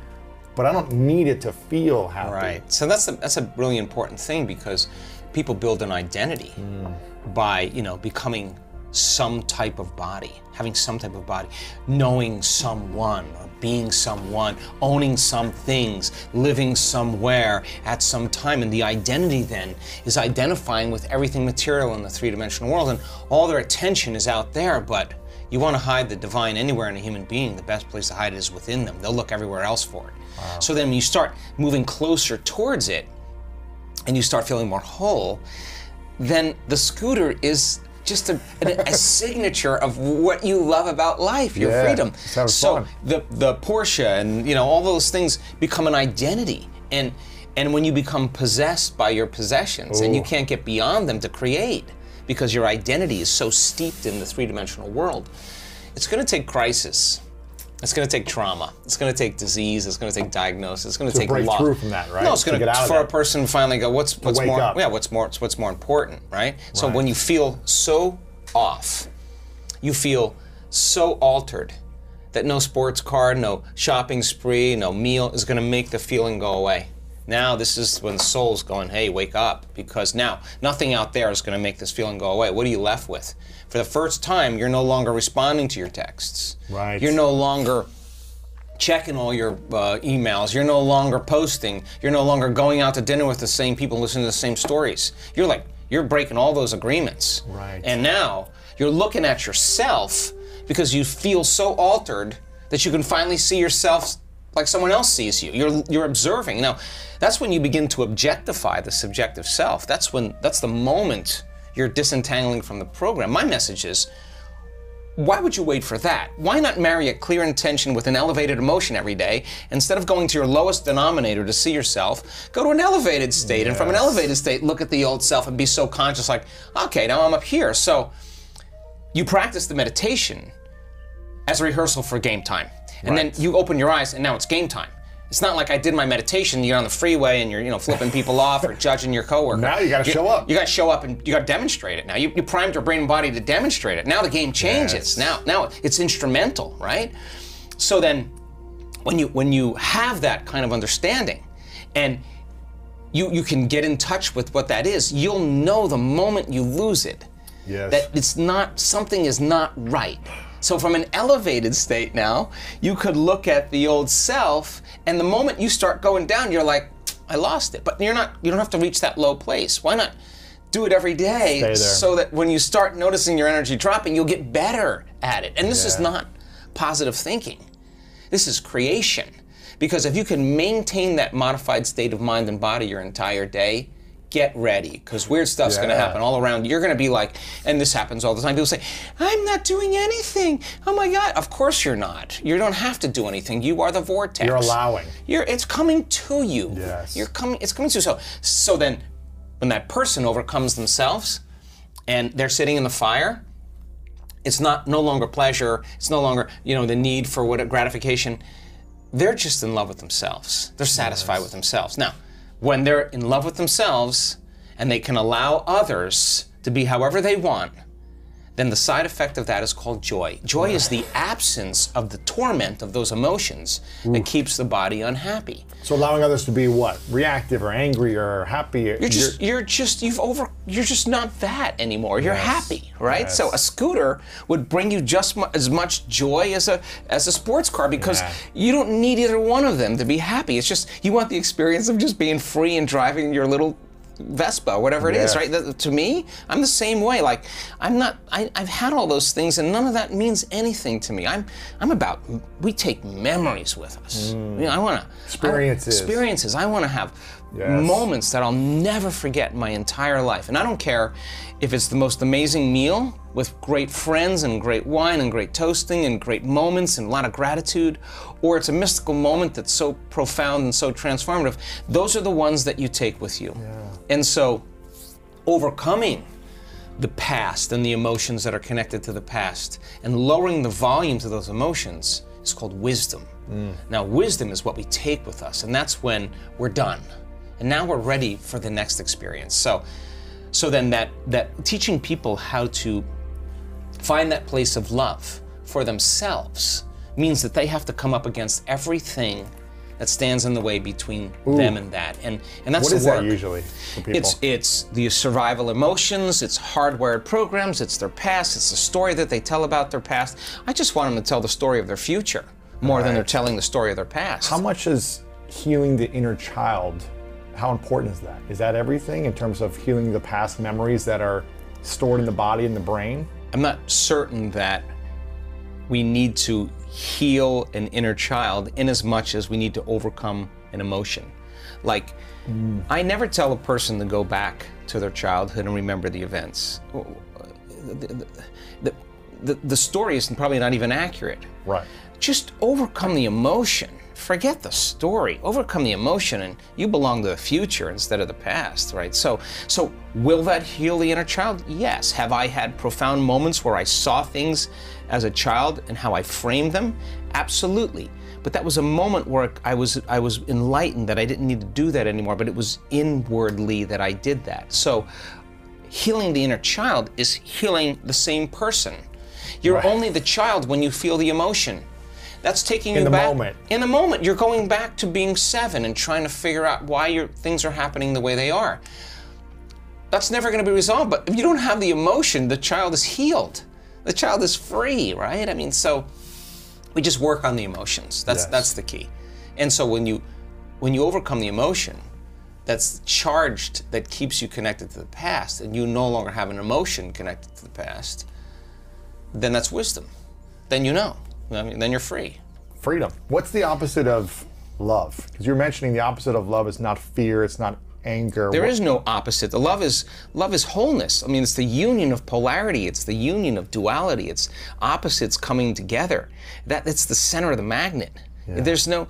but I don't need it to feel happy. Right. So that's a, that's a really important thing because people build an identity mm. by you know becoming some type of body, having some type of body, knowing someone or being someone, owning some things, living somewhere at some time. And the identity then is identifying with everything material in the three dimensional world. And all their attention is out there, but you want to hide the divine anywhere in a human being, the best place to hide it is within them. They'll look everywhere else for it. So then when you start moving closer towards it, and you start feeling more whole, then the scooter is just a, a, a signature of what you love about life, your Yeah, freedom. so fun. the the Porsche and you know all those things become an identity, and and when you become possessed by your possessions and you can't get beyond them to create, because your identity is so steeped in the three dimensional world, it's going to take crisis. It's going to take trauma. It's going to take disease. It's going to take diagnosis. It's going to, To take break loss. through from that, right? No, it's going to get out of for a person to finally go. What's what's more? up. Yeah, what's more? What's more important, right? So when you feel so off, you feel so altered that no sports car, no shopping spree, no meal is going to make the feeling go away. Now this is when the soul's going, hey, wake up, because now nothing out there is going to make this feeling go away. What are you left with? For the first time, you're no longer responding to your texts. Right. You're no longer checking all your uh, emails. You're no longer posting. You're no longer going out to dinner with the same people, listening to the same stories. You're like, you're breaking all those agreements. Right. And now you're looking at yourself because you feel so altered that you can finally see yourself like someone else sees you. You're you're observing. Now, that's when you begin to objectify the subjective self. That's when that's the moment you're disentangling from the program. My message is why would you wait for that? Why not marry a clear intention with an elevated emotion every day? Instead of going to your lowest denominator to see yourself, go to an elevated state. And from an elevated state, look at the old self and be so conscious like, okay, now I'm up here. So you practice the meditation as a rehearsal for game time. And Right. then you open your eyes and now it's game time. It's not like I did my meditation, you're on the freeway and you're, you know, flipping people off or judging your coworker. Now you gotta show up. You gotta show up and you gotta demonstrate it now. You, you primed your brain and body to demonstrate it. Now the game changes. Yes. Now now it's instrumental, right? So then when you when you have that kind of understanding and you you can get in touch with what that is, you'll know the moment you lose it Yes. that it's not something is not right. So from an elevated state now, you could look at the old self, and the moment you start going down, you're like, I lost it. But you're not. You don't have to reach that low place. Why not do it every day so that when you start noticing your energy dropping, you'll get better at it. And this is not positive thinking. This is creation. Because if you can maintain that modified state of mind and body your entire day, get ready. Because weird stuff's going to happen all around. You're going to be like, and this happens all the time. People say, I'm not doing anything. Oh my God. Of course you're not. You don't have to do anything. You are the vortex. You're allowing. You're, it's coming to you. Yes. You're coming. It's coming to you. So, so then, when that person overcomes themselves, and they're sitting in the fire, It's not no longer pleasure. It's no longer you know the need for what gratification. They're just in love with themselves. They're satisfied with themselves. Now, when they're in love with themselves and they can allow others to be however they want, then the side effect of that is called joy. Joy is the absence of the torment of those emotions that keeps the body unhappy. So allowing others to be what? Reactive or angry or happy. You're just you're just you've over you're just not that anymore. You're Yes. happy, right? So a scooter would bring you just mu- as much joy as a as a sports car because Yeah. you don't need either one of them to be happy. It's just you want the experience of just being free and driving your little Vespa, whatever it is, Yeah. right? That- to me, I'm the same way. Like I'm not. I, I've had all those things, and none of that means anything to me. I'm. I'm about. We take memories with us. You know, I want to Mm. Experiences. experiences. I want to have Yes. moments that I'll never forget my entire life. And I don't care if it's the most amazing meal with great friends and great wine and great toasting and great moments and a lot of gratitude, or it's a mystical moment that's so profound and so transformative. Those are the ones that you take with you. And so, overcoming the past and the emotions that are connected to the past and lowering the volume to those emotions is called wisdom. Mm. Now, wisdom is what we take with us, and that's when we're done. And now we're ready for the next experience. So, so then that that teaching people how to find that place of love for themselves means that they have to come up against everything that stands in the way between them and that. And and that's What the is work. that usually for people? It's it's the survival emotions, it's hardwired programs, it's their past, it's the story that they tell about their past. I just want them to tell the story of their future more than they're telling the story of their past. How much is healing the inner child? How important is that? Is that everything in terms of healing the past memories that are stored in the body and the brain? I'm not certain that we need to heal an inner child in as much as we need to overcome an emotion. Like, mm. I never tell a person to go back to their childhood and remember the events. The, the, the, the story is probably not even accurate. Right. just overcome the emotion. Forget the story. Overcome the emotion, and you belong to the future instead of the past, right? So, so will that heal the inner child? Yes. Have I had profound moments where I saw things as a child and how I framed them? Absolutely. But that was a moment where I was I was enlightened that I didn't need to do that anymore. But it was inwardly that I did that. So, healing the inner child is healing the same person. You're Right. only the child when you feel the emotion. That's taking In you the back moment. in the moment. You're going back to being seven and trying to figure out why your things are happening the way they are. That's never going to be resolved. But if you don't have the emotion, the child is healed. The child is free, right? I mean, so we just work on the emotions. That's Yes. that's the key. And so when you when you overcome the emotion that's charged that keeps you connected to the past and you no longer have an emotion connected to the past, then that's wisdom. Then you know. I mean, then you're free. Freedom. What's the opposite of love? Because you're mentioning the opposite of love is not fear, it's not anger. There What- is no opposite. The love is love is wholeness. I mean, it's the union of polarity. It's the union of duality. It's opposites coming together. That that's the center of the magnet. There's no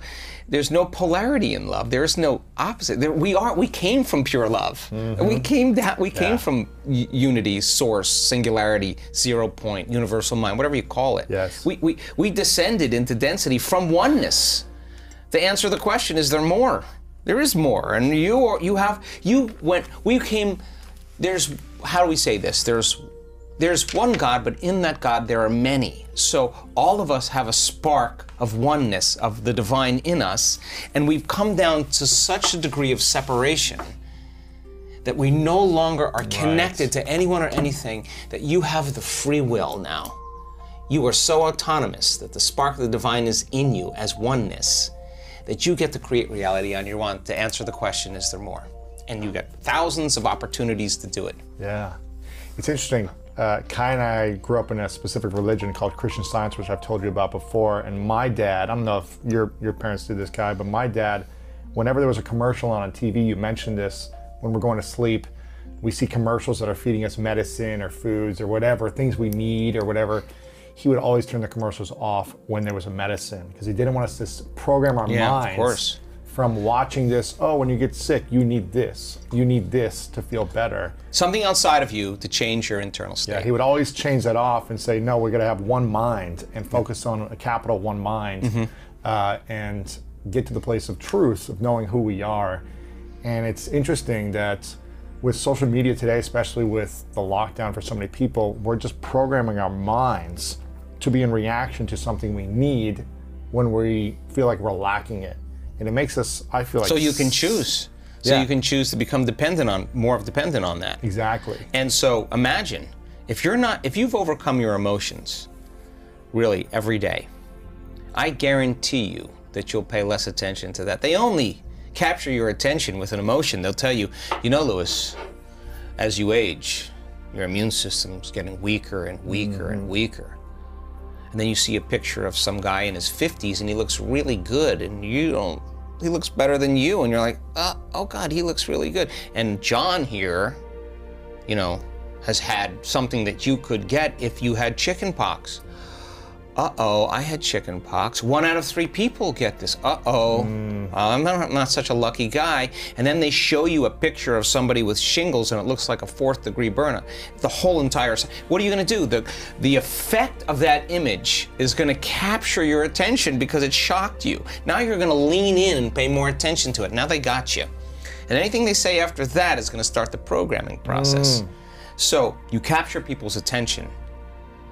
there's no polarity in love. There is no opposite. There, we are we came from pure love. Mm-hmm. We came down. We came Yeah. from u- unity, source, singularity, zero point, universal mind, whatever you call it. Yes. We we we descended into density from oneness to answer the question is there more there is more and you are, you have you went we came there's how do we say this there's there's one god but in that god there are many so all of us have a spark of oneness of the divine in us and we've come down to such a degree of separation that we no longer are connected to anyone or anything that you have the free will now. You are so autonomous that the spark of the divine is in you as oneness that you get to create reality on your own. To answer the question is there more? And you get thousands of opportunities to do it. Yeah. It's interesting. Uh, Kai and I grew up in a specific religion called Christian Science, which I've told you about before. And my dad, I don't know if your your parents did this, Kai, but my dad, whenever there was a commercial on TV, you mentioned this when we're going to sleep. We see commercials that are feeding us medicine or foods or whatever, things we need or whatever. He would always turn the commercials off when there was a medicine because he didn't want us to program our minds. Yeah, of course. From watching this. Oh, when you get sick, you need this. You need this to feel better. Something outside of you to change your internal state. Yeah, he would always change that off and say, no, we're going to have one mind and focus on a capital one mind Mm-hmm. uh, and get to the place of truth, of knowing who we are. And it's interesting that with social media today, especially with the lockdown for so many people, we're just programming our minds to be in reaction to something we need when we feel like we're lacking it. And it makes us, I feel like. so you can choose. So Yeah. you can choose to become dependent on more of dependent on that. Exactly. And so imagine if you're not if you've overcome your emotions really every day, I guarantee you that you'll pay less attention to that. They only capture your attention with an emotion. They'll tell you, you know, Lewis, as you age, your immune system's getting weaker and weaker and mm-hmm. weaker. And then you see a picture of some guy in his 50s and he looks really good and you don't he looks better than you and you're like, uh, oh God, he looks really good. And John here, you know, has had something that you could get if you had chicken pox. Uh oh, I had chicken pox. One out of three people get this. Uh oh, I'm not, not such a lucky guy. And then they show you a picture of somebody with shingles and it looks like a fourth degree burn. The whole entire. What are you going to do? The, the effect of that image is going to capture your attention because it shocked you. Now you're going to lean in and pay more attention to it. Now they got you. And anything they say after that is going to start the programming process. So you capture people's attention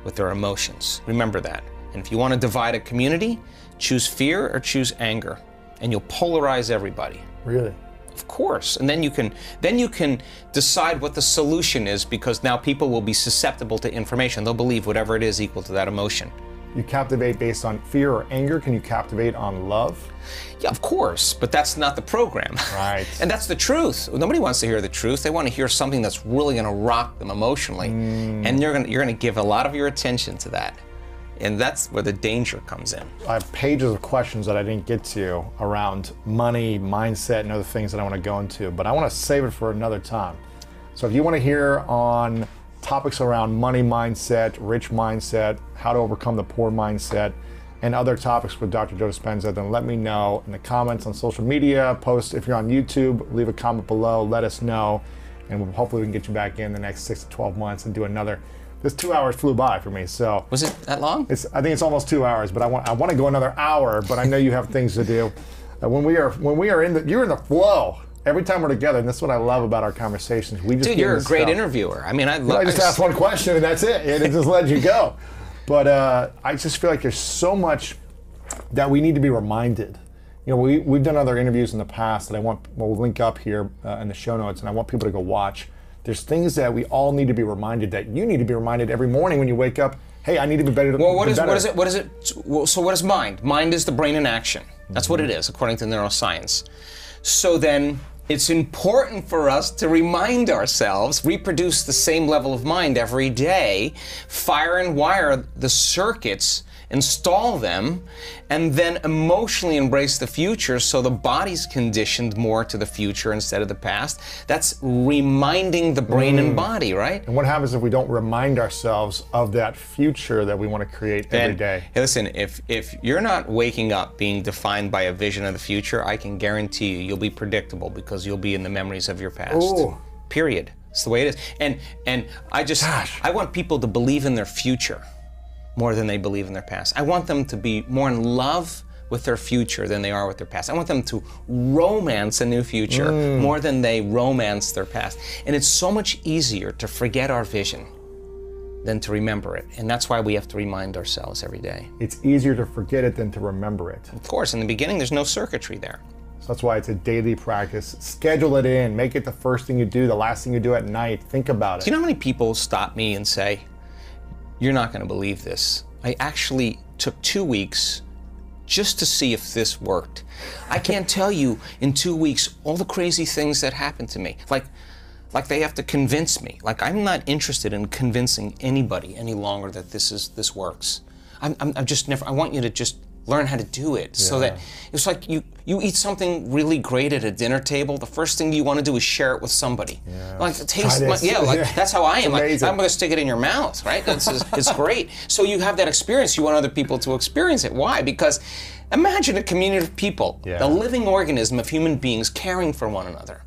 with their emotions. Remember that. And if you want to divide a community, choose fear or choose anger, and you'll polarize everybody. Really? Of course. And then you can then you can decide what the solution is because now people will be susceptible to information. They'll believe whatever it is equal to that emotion. You captivate based on fear or anger. Can you captivate on love? Yeah, of course, but that's not the program. Right. and that's the truth. Nobody wants to hear the truth. They want to hear something that's really going to rock them emotionally. Mm. And you're going to, you're going to give a lot of your attention to that. And that's where the danger comes in. I have pages of questions that I didn't get to around money, mindset, and other things that I want to go into, but I want to save it for another time. So if you want to hear on topics around money mindset, rich mindset, how to overcome the poor mindset, and other topics with Dr. Joe Dispenza, then let me know in the comments on social media. Post if you're on YouTube, leave a comment below, let us know, and hopefully we can get you back in the next six to 12 months and do another. This two hours flew by for me, so Was it that long? it's, I think it's almost two hours, but I want I want to go another hour. But I know you have things to do. Uh, when we are when we are in the you're in the flow every time we're together, and that's what I love about our conversations. We just Dude, you're a great stuff. interviewer. I mean, I I love. just asked one question and that's it, and it just lets you go. But uh, I just feel like there's so much that we need to be reminded. You know, we, we've done other interviews in the past that I want, we'll link up here uh, in the show notes, and I want people to go watch. There's things that we all need to be reminded that you need to be reminded every morning when you wake up. Hey, I need to be better. Well, what be is better. what is it? What is it? well, So what is mind? Mind is the brain in action. That's what it mm-hmm. is, according to neuroscience. So then, it's important for us to remind ourselves, reproduce the same level of mind every day, fire and wire the circuits, install them, and then emotionally embrace the future so the body's conditioned more to the future instead of the past. That's reminding the brain and mm. body, right? And what happens if we don't remind ourselves of that future that we want to create every day? Hey, listen, if if you're not waking up being defined by a vision of the future, I can guarantee you you'll be predictable because you'll be in the memories of your past. Ooh. Period. It's the way it is. And and I just Gosh. I want people to believe in their future more than they believe in their past. I want them to be more in love with their future than they are with their past. I want them to romance a new future mm. more than they romance their past. And it's so much easier to forget our vision than to remember it. And that's why we have to remind ourselves every day. It's easier to forget it than to remember it. Of course, in the beginning, there's no circuitry there. So that's why it's a daily practice. Schedule it in. Make it the first thing you do, the last thing you do at night. Think about it. Do you know how many people stop me and say, You're not going to believe this? I actually took two weeks just to see if this worked. I can't tell you in two weeks all the crazy things that happened to me. Like, like they have to convince me. Like I'm not interested in convincing anybody any longer that this is this works. I'm, I'm, I'm just never. I want you to just learn how to do it so that it's like you you eat something really great at a dinner table. The first thing you want to do is share it with somebody. Like taste, my, yeah, like Yeah. that's how I am. Like. I'm going to stick it in your mouth, right? Just, it's great. So you have that experience. You want other people to experience it. Why? Because Imagine a community of people, Yeah. the living organism of human beings caring for one another,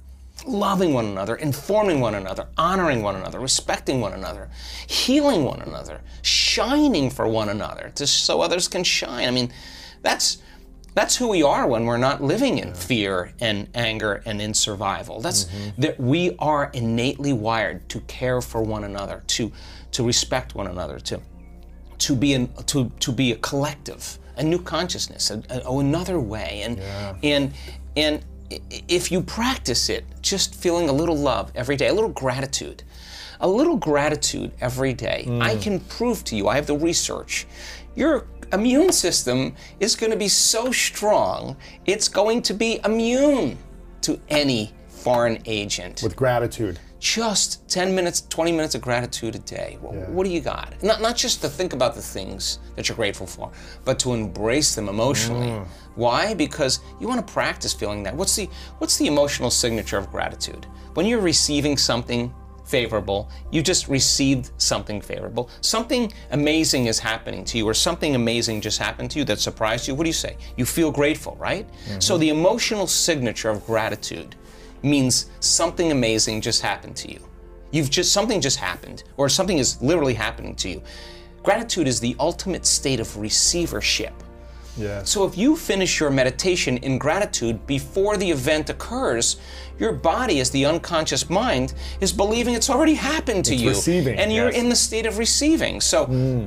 loving one another, informing one another, honoring one another, respecting one another, healing one another, shining for one another, just so others can shine. I mean, that's that's who we are when we're not living in fear and anger and in survival. That's mm-hmm. that we are innately wired to care for one another, to to respect one another, to to be an, to to be a collective, a new consciousness, a, a- another way, and and and i- if you practice it, just feeling a little love every day, a little gratitude, a little gratitude every day. I mm. can prove to you, I have the research. Your immune system is going to be so strong, it's going to be immune to any foreign agent With gratitude. just 10 minutes 20 minutes of gratitude a day Wh- what do you got not, not just to think about the things that you're grateful for but to embrace them emotionally mm. Why? Because you want to practice feeling that. What's the what's the emotional signature of gratitude? When you're receiving something favorable you just received something favorable. Something amazing is happening to you or something amazing just happened to you that surprised you. What do you say? You feel grateful right? So mm-hmm. the emotional signature of gratitude means something amazing just happened to you. You've just something just happened, or something is literally happening to you. Gratitude is the ultimate state of receivership. Yeah. So if you finish your meditation in gratitude before the event occurs, your body, as the unconscious mind, is believing it's already happened to It's you. receiving, and you're yes. in the state of receiving. So hmm.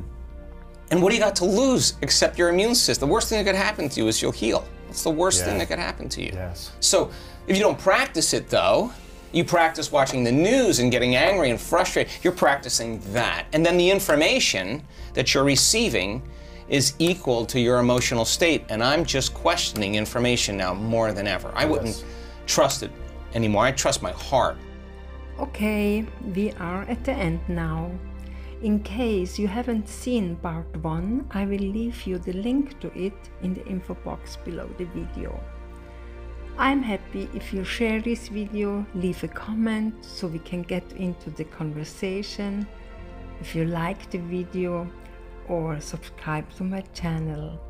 and what do you got to lose except your immune system? The worst thing that could happen to you is you'll heal. That's the worst thing that could happen to you. Yes. So if you don't practice it though, you practice watching the news and getting angry and frustrated, you're practicing that. And then the information that you're receiving is equal to your emotional state. And I'm just questioning information now more than ever. I wouldn't trust it anymore. I trust my heart. Okay, we are at the end now. In case you haven't seen part 1, I will leave you the link to it in the info box below the video. I'm happy if you share this video, leave a comment so we can get into the conversation, if you like the video or subscribe to my channel.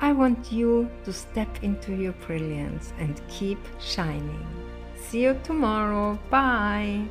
I want you to step into your brilliance and keep shining. See you tomorrow. Bye.